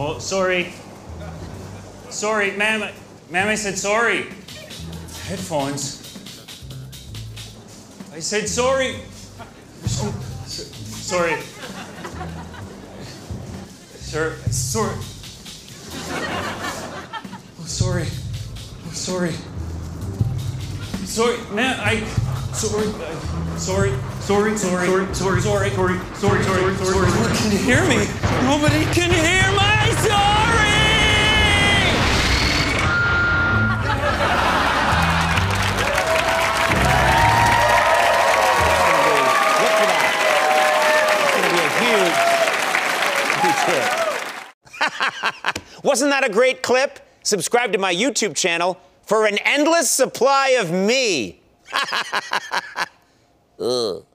Oh, sorry. Sorry, ma'am. Ma'am, I said sorry. Headphones. I said sorry. Oh, sorry. Sir, sorry. Oh, sorry. Oh, sorry. Sorry, ma'am. I. Sorry. Sorry. Sorry. Sorry. Sorry. Sorry. Sorry. Sorry. Sorry. Sorry. Sorry. Can you hear me? Nobody can hear my Hit. Wasn't that a great clip? Subscribe to my YouTube channel for an endless supply of me. Ugh.